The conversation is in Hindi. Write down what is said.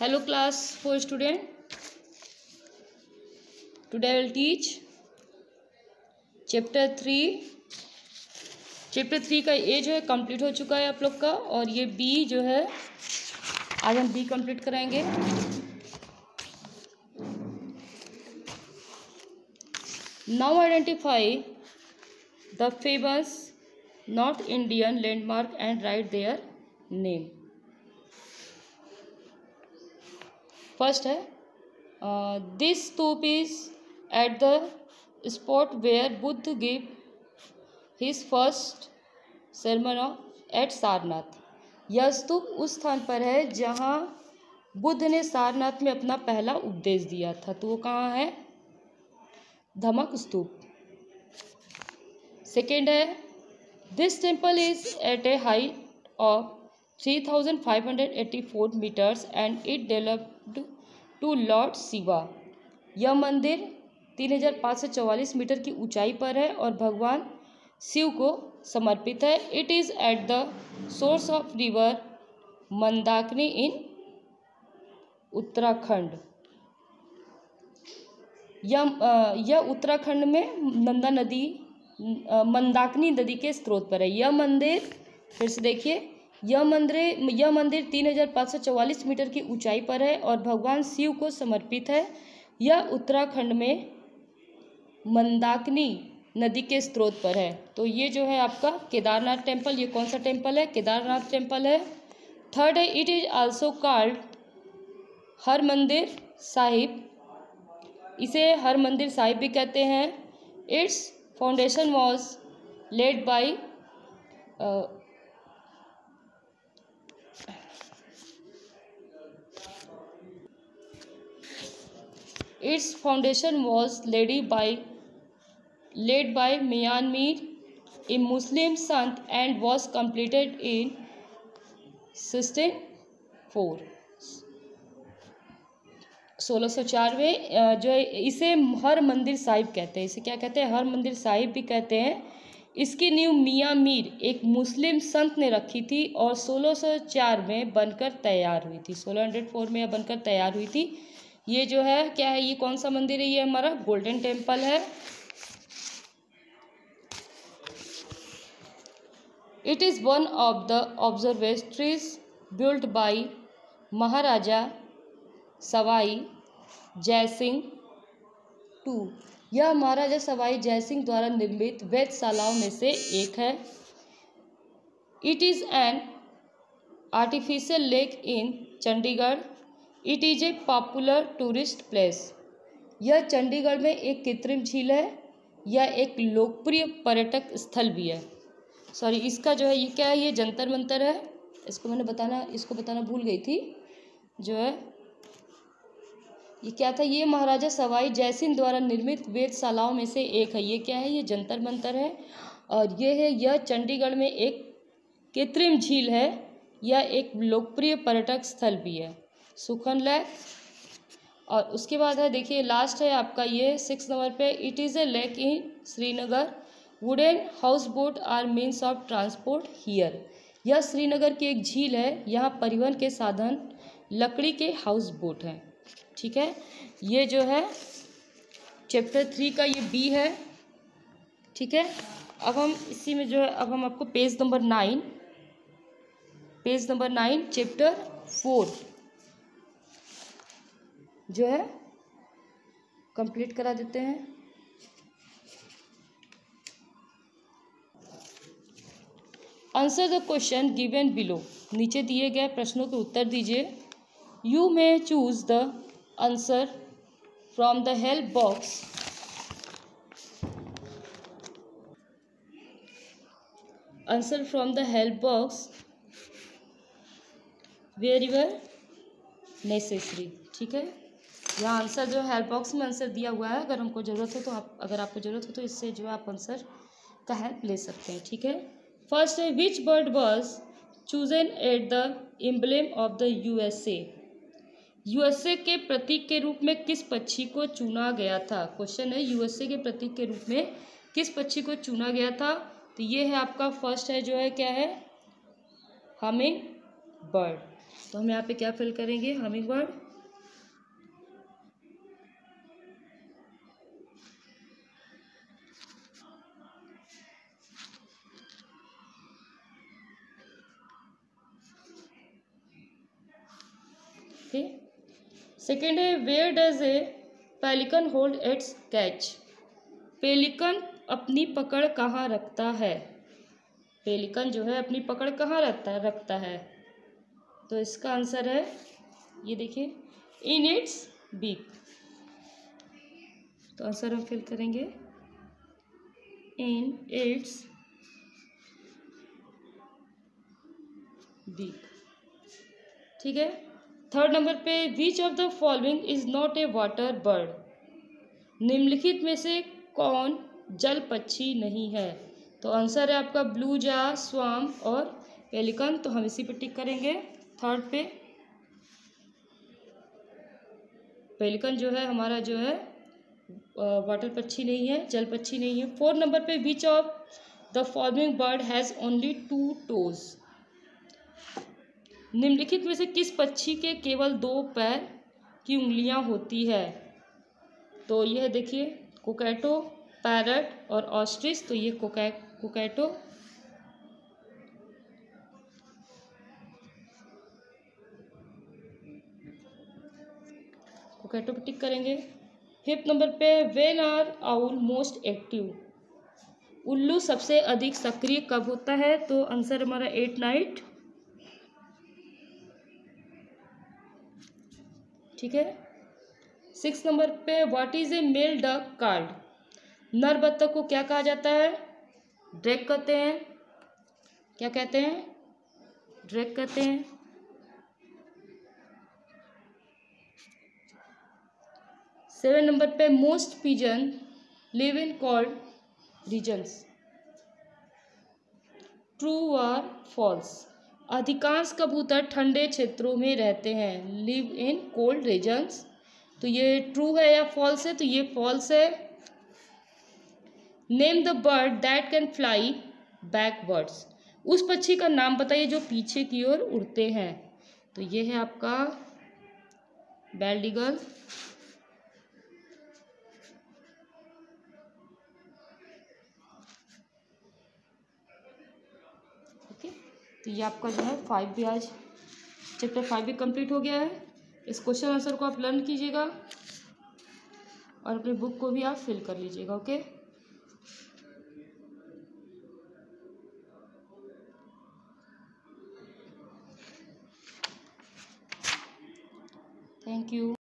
class 4 student. Today i will teach chapter 3 chapter three का ए जो है कंप्लीट हो चुका है आप लोग का, और ये बी जो है, आज हम बी कंप्लीट कराएँगे now identify the famous north Indian landmark and write their name first है। This stupa is at the spot where Buddha give his first sermon of at Sarnath. यह स्तूप उस स्थान पर है जहाँ बुद्ध ने सारनाथ में अपना पहला उपदेश दिया था। तो वो कहाँ है? धमक स्तूप। सेकेंड है, this temple is at a height of three thousand five hundred eighty four metres and it developed to lord Shiva यह मंदिर तीन हज़ार पाँच सौ चौवालीस मीटर की ऊंचाई पर है और भगवान शिव को समर्पित है। It is at the source of river Mandakini in Uttarakhand. यह यह उत्तराखंड में नंदा नदी मंदाकिनी नदी के स्रोत पर है। यह मंदिर, फिर से देखिए यह मंदिर यह मंदिर तीन हज़ार पाँच सौ चौवालीस मीटर की ऊंचाई पर है और भगवान शिव को समर्पित है। यह उत्तराखंड में मंदाकिनी नदी के स्रोत पर है। तो ये जो है आपका केदारनाथ टेंपल ये कौन सा टेंपल है? केदारनाथ टेंपल है। थर्ड है, it is also called Har Mandir Sahib. इसे हर मंदिर साहिब भी कहते हैं। Its foundation was laid by its foundation was laid by laid by Myanmar, a Muslim sant, and was completed in sixteen four. सोलह सौ चार में जो है इसे हर मंदिर साहिब कहते हैं। इसे क्या कहते हैं? हर मंदिर साहिब भी कहते हैं। इसकी नींव मियाँ मीर एक मुस्लिम संत ने रखी थी और 1604 में बनकर तैयार हुई थी। 1604 में यह बनकर तैयार हुई थी। ये जो है, क्या है ये, कौन सा मंदिर है ये हमारा? गोल्डन टेंपल है। It is one of the observatories built by Maharaja Sawai Jai Singh two यह महाराजा सवाई जयसिंह द्वारा निर्मित वेधशालाओं में से एक है। It is an artificial lake in Chandigarh it is a popular tourist place यह चंडीगढ़ में एक कृत्रिम झील है। यह एक लोकप्रिय पर्यटक स्थल भी है। सॉरी इसका जो है, ये क्या है? ये जंतर मंतर है। इसको मैंने बताना, इसको बताना भूल गई थी। जो है, ये क्या था? ये महाराजा सवाई जयसिंह द्वारा निर्मित वेदशालाओं में से एक है। ये क्या है? ये जंतर मंतर है। और ये है, यह चंडीगढ़ में एक कृत्रिम झील है। यह एक लोकप्रिय पर्यटक स्थल भी है। सुखन लेक और उसके बाद है, देखिए लास्ट है आपका ये सिक्स नंबर पे it is a lake in Srinagar wooden houseboat are means of transport here यह श्रीनगर की एक झील है, यहाँ परिवहन के साधन, लकड़ी के हाउस बोट हैं। ठीक है? ये जो है चैप्टर थ्री का ये बी है। ठीक है? अब हम इसी में जो है, अब हम आपको page number nine page number nine chapter four जो है कंप्लीट करा देते हैं। Answer the question given below नीचे दिए गए प्रश्नों के उत्तर दीजिए। You may choose the answer from the help box answer from the help box wherever necessary ठीक है? यहाँ आंसर जो हेल्प बॉक्स में आंसर दिया हुआ है। अगर हमको ज़रूरत हो तो आप, अगर आपको ज़रूरत हो तो इससे जो आप आंसर का हेल्प ले सकते हैं, ठीक है? फ़र्स्ट है which bird was chosen at the emblem of the USA USA के प्रतीक के रूप में किस पक्षी को चुना गया था? क्वेश्चन है यूएसए के प्रतीक के रूप में किस पक्षी को चुना गया था? तो ये है आपका फ़र्स्ट है, जो है क्या है? हमिंग बर्ड तो हम यहाँ पे क्या फिल करेंगे? हमिंग बर्ड सेकेंड है where does a pelican hold its catch pelican अपनी पकड़ कहाँ रखता है? पेलिकन जो है, अपनी पकड़ कहाँ रखता रखता है। तो इसका आंसर है, ये देखिए इन इट्स बीक तो आंसर हम फिल करेंगे। इन इट्स बीक ठीक है? थर्ड नंबर पे which of the following is not a water bird निम्नलिखित में से कौन जल पक्षी नहीं है? तो आंसर है आपका ब्लू जा स्वाम और पेलिकन तो हम इसी पे टिक करेंगे। थर्ड पे पेलिकन जो है, हमारा जो है वाटर पक्षी नहीं है, जल पक्षी नहीं है। फोर्थ नंबर पे which of the following bird has only two toes निम्नलिखित में से किस पक्षी के केवल दो पैर की उंगलियाँ होती है? तो यह देखिए, कोकैटो, पैरट और ऑस्ट्रिच तो ये कोकै, कोकैटो। कोकैटो पे टिक करेंगे। फिफ्थ नंबर पे when are owl most active उल्लू सबसे अधिक सक्रिय कब होता है? तो आंसर हमारा एट नाइट ठीक है? सिक्स नंबर पे what is a male duck called नर बत्तख को क्या कहा जाता है? ड्रैग कहते हैं। क्या कहते हैं? ड्रैग कहते हैं। सेवन नंबर पे most pigeon live in cold regions true और फॉल्स अधिकांश कबूतर ठंडे क्षेत्रों में रहते हैं लिव इन कोल्ड रीजन्स तो ये ट्रू है या फॉल्स है? तो ये फॉल्स है। Name the bird that can fly backwards उस पक्षी का नाम बताइए जो पीछे की ओर उड़ते हैं। तो ये है आपका बेल्डिगल तो ये आपका जो है फाइव भी आज चैप्टर फाइव भी कंप्लीट हो गया है। इस क्वेश्चन आंसर को आप लर्न कीजिएगा और अपनी बुक को भी आप फिल कर लीजिएगा ओके थैंक यू